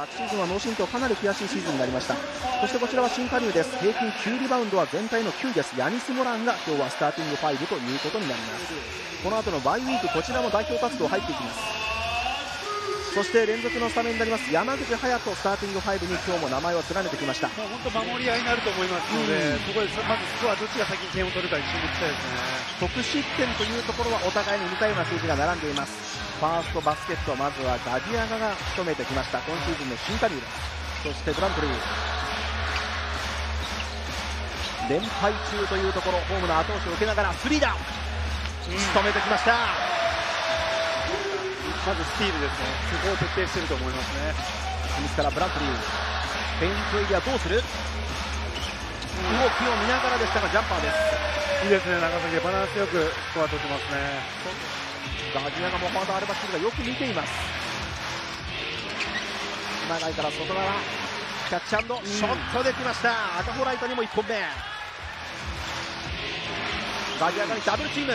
昨シーズンは脳震盪かなり悔しいシーズンになりました。そしてこちらは新加入です。平均9リバウンドは全体の9です。ヤニス・モランが今日はスターティング5ということになります。この後のバイウィークこちらも代表活動入っていきます。そして連続のスタメンになります山口隼人スターティング5に今日も名前を連ねてきました。もう本当守り合いになると思いますので、そこでまずスコアどっちが先に点を取るか一緒にいきたいですね。得失点というところはお互いに似たような数字が並んでいます。ファーストバスケットまずはガディアガが務めてきました。今シーズンの新加入です。そしてブラントリ。ー連敗中というところホームの後押しを受けながらスリーダウン務めてきましたまずスティールですね。そこを徹底していると思いますねですからブラントリーペイントエリアどうする動きを見ながらでしたがジャンパーですいいですね長崎バランスよくスコア取ってますねガジアガもフォワードアルバックがよく見ています。長いから外側キャッチアンドショットできました、赤ホライトにも1本目ガジアガにダブルチーム。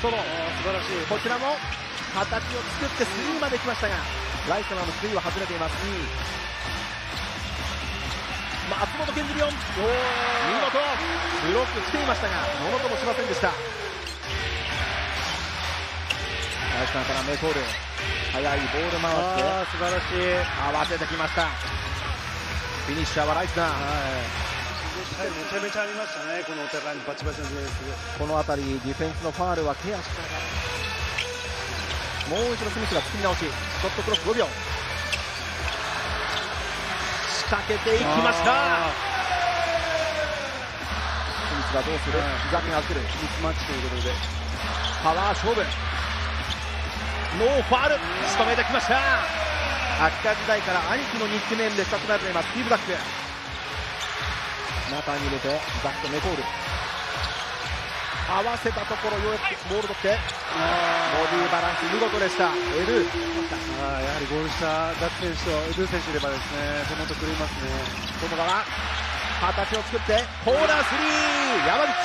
その素晴らしいこちらも形を作ってスリーまで来ましたがライトナーのスリーは外れています。松本健二郎。見事。ブロック来ていましたがものともしませんでした。ライトナーからメイコール。速いボール回して。素晴らしい。合わせてきました。フィニッシャーはライトナーはい、めちゃめちゃありましたね、このお互いにバチバチのディフェンス。この辺りディフェンスのファールはケアしながらもう一度スミスが作り直しショットクロック5秒。仕掛けていきました。スミスがどうする？ザキが来る。ミスマッチということで。パワー勝負。ノーファール。仕留めてきました。秋田時代から兄貴のニックネームで親しまれていますスティーブ・ザック。中に入れてザックメコール合わせたところようやくボール取ってボディーバランス見事でした。エル。あーやはりゴール下、ダック選手とエルー選手いればですね、手元狂いますね。外側形を作ってコーナースリー山口。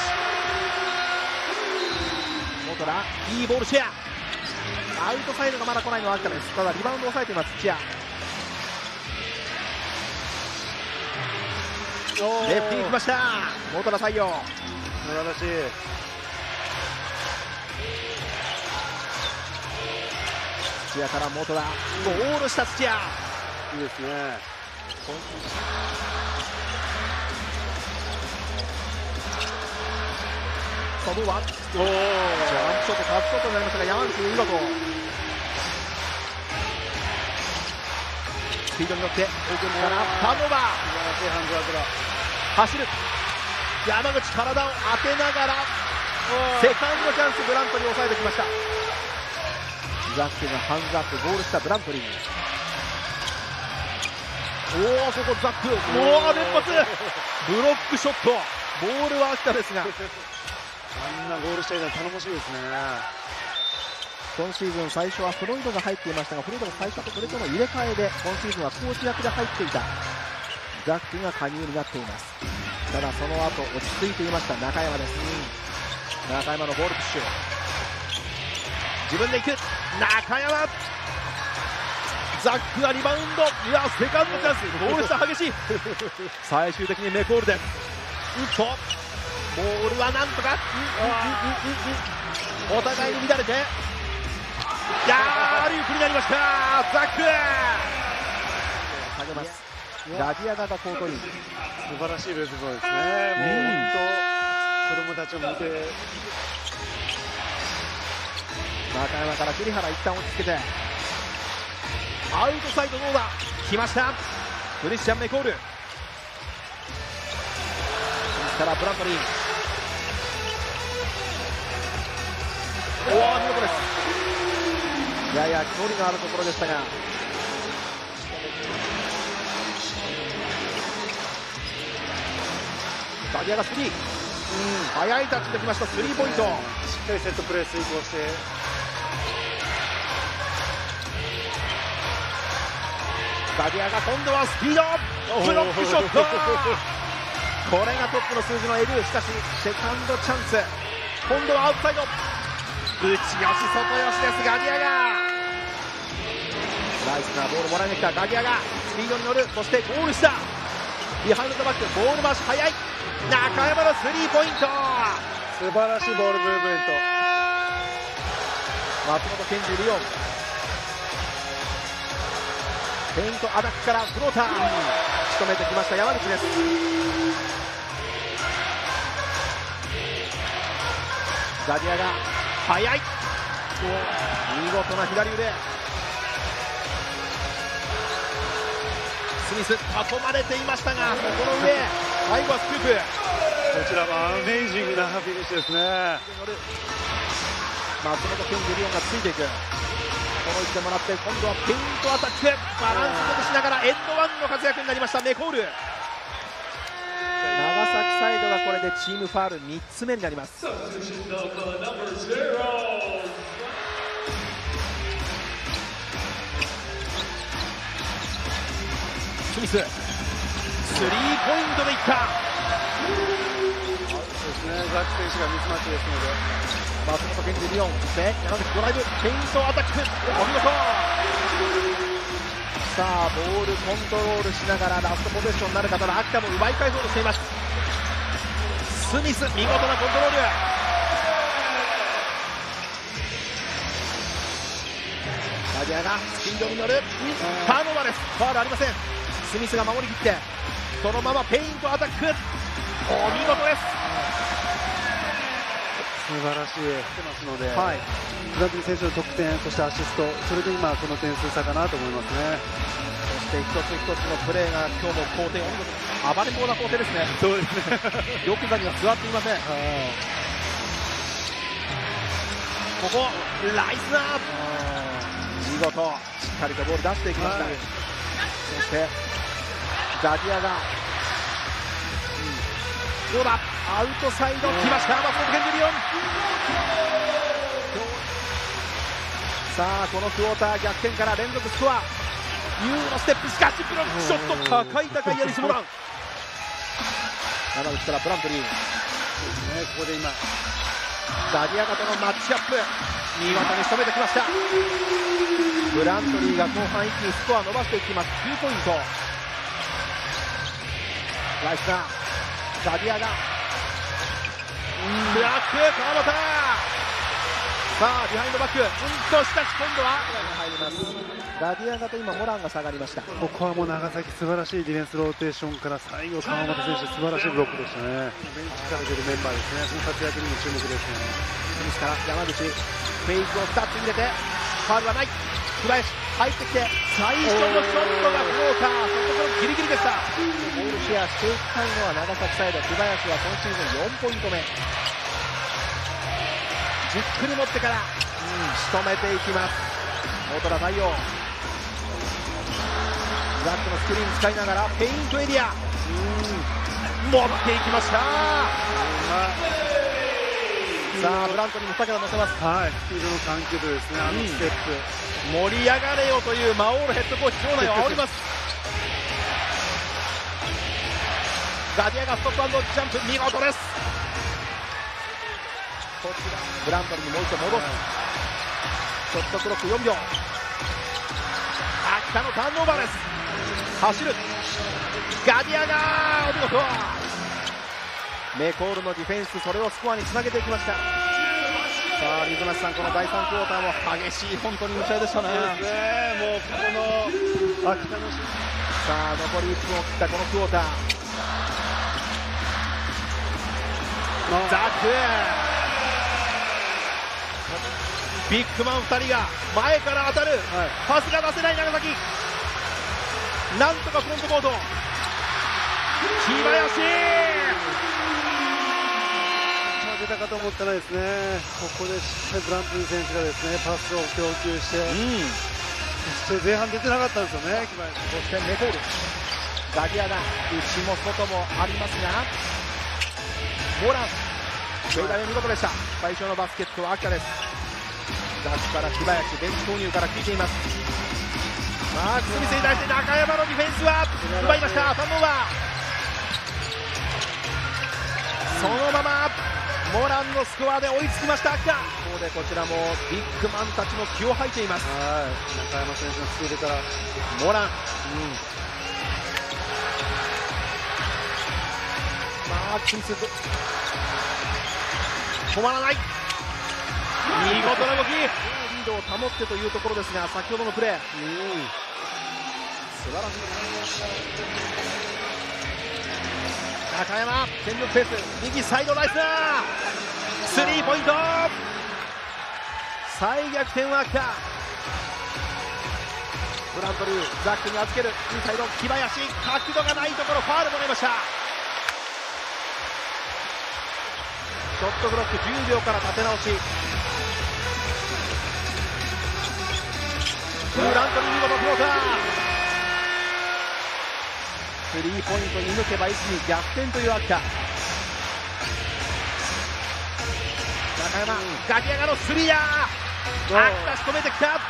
元らいいボールシェア。アウトサイドがまだ来ないのは秋田です。ただリバウンドを抑えています土屋レフティに行きました。元田採用。素晴らしい。土屋から元田。ゴールした土屋。いいですね。さあどうだおー。ジャンプショットカットショットになりましたが山口見事スピードに乗って奥からターンオーバー素晴らしいハンドワークだ。走る。山口体を当てながらセカンドチャンスブラントリーを抑えてきましたザックがハンズアップゴールしたブラントリーおおそこザック。おお連発。ブロックショット。ボールは秋田ですが。あんなゴールしたいのは頼もしいですね。今シーズン最初はフロイドが入っていましたがフロイドが最初とそれとの入れ替えで今シーズンはコーチ役で入っていた。ザックが加入になっています。ただその後落ち着いていました。中山です。中山のボールプッシュ。自分で行く中山ザックがリバウンドいやセカンドチャンスゴール下激しい最終的にメコールでうんとボールはなんとかお互いに乱れて。いやーリープになりました。ザック下げますラディアコートイン素晴らしいベースボールですね。もう本当、子供たちを見て、中山から栗原一旦落ち着けて。アウトサイドどうだ？来ました。クリスチャン・メコール。ですからブラントリー。おお見事です。やや距離のあるところでしたが。ガディアがスリー、速いタッチできました。スリーポイント。しっかりセットプレー遂行して、ガディアが今度はスピード。ブロックショット。これがトップの数字のエル。ーしかしセカンドチャンス。今度はアウトサイド。内よし外よしですガディアガ。ナイスなボールもらいに来たガディアガ。スピードに乗るそしてゴールしたビハインドバック。ボール回し早い。中山のスリーポイント。素晴らしいボールムーブメント。松本健二リオン。ペイントアタックからフローター仕留めてきました山口です。ガディアガ速い。見事な左腕。スミス囲まれていましたがこの上。最後はスクープ。こちらもアメイジングなフィニッシュですね。松本健二リオンがついていくこの位置でもらって今度はペイントアタック。バランス崩しながらアンドワンの活躍になりましたメコール。長崎サイドがこれでチームファール3つ目になります。スミススリーポイントでいったザック選手がミスマッチですので松本健二リオンそして山口ドライブペイントアタックお見事さあボールコントロールしながらラストポゼッションになるかただ秋田も奪い返そうとしています。スミス見事なコントロールガディアがスピードに乗るターンオーバーですファウルありませんスミスが守りきってそのままペイントアタック。お見事です。晴らしい。してますので、はい。ブラジル選手の得点そしてアシストそれで今この点数差かなと思いますね。そして一つ一つのプレーが今日も好転お見事暴れん坊な好転ですね。そうですね。よく座には座っていません。ここライスアップ。見事しっかりとボール出していきました、はい。そしてガディアが、どうだ？アウトサイド。来ました。松本健二リオン。さあこのクォーター逆転から連続スコア。ユーのステップしかしブロックショット高い高いヤリス・モラン山口からブラントリーねここで今。ガディアガとのマッチアップ。見事に仕留めてきました。ブラントリーが後半一気にスコア伸ばしていきます。9ポイント。ライスナーガディアガブラック川端。さあビハインドバック。うんとしかし今度は。入りますガディアガと今モランが下がりました。ここはもう長崎素晴らしいディフェンスローテーションから最後川本選手素晴らしいブロックでしたね。ベンチから出るメンバーですね。その活躍にも注目ですね。ですから山口フェイクを2つ入れてファウルはない。小林入ってきて最初のショットがフローターそこからギリギリでした。ボールシェアしていきたいのは長崎サイド小林は今シーズン4ポイント目。じっくり持ってから、うん、仕留めていきます。大虎対応ブラックのスクリーン使いながらペイントエリア。うん。持っていきましたさあブラントにも2桁乗せます。はい。スピードの関係とですねあのステップ、盛り上がれよというマオールヘッドコーチ場内を煽ります。ガディアがストップジャンプ見事です。こちらブラントリーにもう一度戻す。ショットクロック4秒。秋田のターンオーバーです。走る。ガディアがお見事メコールのディフェンスそれをスコアにつなげていきました。さあ水町さんこの第3クォーターも激しい本当に打ち合いでしたね。ねもうここの秋田のシさあ残り1分を切ったこのクォーター。ザックビッグマン2人が前から当たる、はい。パスが出せない長崎。なんとかフロントコート木林出たかと思ったらですね。ここでしっかりブラントリー選手がですねパスを供給して、うん。そして前半出てなかったんですよねそしてメコールガディアが内も外もありますがモランフェイダーで見事でした。最初のバスケットは秋田です。から木林ベンチ投入から効いています。マーク・スミスに対して中山のディフェンスは奪いました。ターンオーバーそのままモランのスコアで追いつきました秋田ここでこちらもビッグマンたちの気を吐いています。はい中山選手のスピードからモラン、うん、マーク・スミス。止まらない。見事な動き。リードを保ってというところですが先ほどのプレー、うん、素晴らしい中山全力ペース右サイドナイススリーポイント。再逆転は来た。ブラントリーザックに預ける。インサイド木林。角度がないところファールもらいました。ショットブロック10秒から立て直し。ブラントリー見事フロータースリーポイントに抜けば一気に逆転という秋田。中山ガディアガのスリーや秋田仕留めてきた。し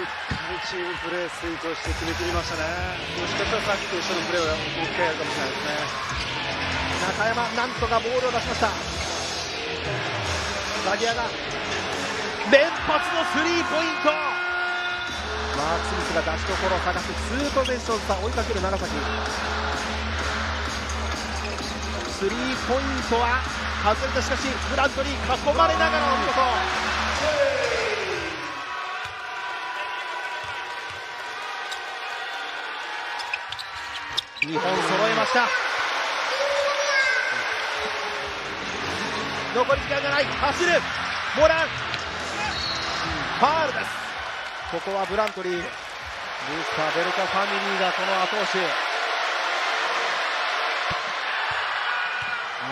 っかりチームプレー遂行して決めきりましたね。もしかしたらさっきと一緒のプレーをもう一回やるかもしれないですね。中山なんとかボールを出しました。ガディアガ。連発のスリーポイントマーク・スミスが出しどころを探す2ポゼッション差追いかける長崎スリーポイントは外れたしかしグラントリー囲まれながらお見事2本揃えました残り時間がない走るモランファール。ここはブラントリー。ルースター・ベルカファミリーがこの後押し。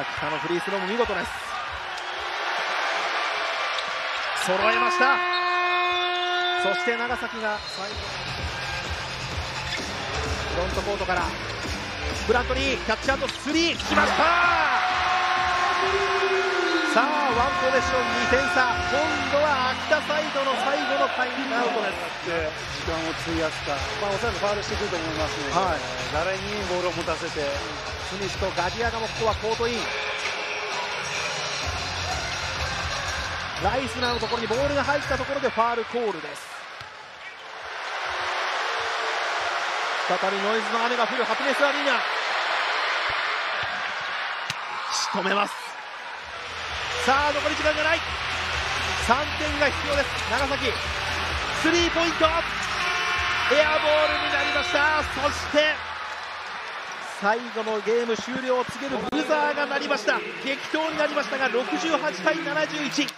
秋田のフリースローも見事です。揃えました。そして長崎が最後。フロントコートから。ブラントリーキャッチアンドスリーきました。さあワンポゼッション2点差。今度は秋田サイドの最後のタイムアウトです時間を費やすか、まあ、おそらくファウルしてくると思いますので、はい、誰にボールを持たせてスミスとガディアガもここはコートイン。ライスナーのところにボールが入ったところでファールコールです。再びノイズの雨が降るハピネスアリーナ。仕留めますさあ残り時間がない。3点が必要です。長崎。スリーポイント。エアボールになりました。そして最後のゲーム終了を告げるブザーが鳴りました。激闘になりましたが68対71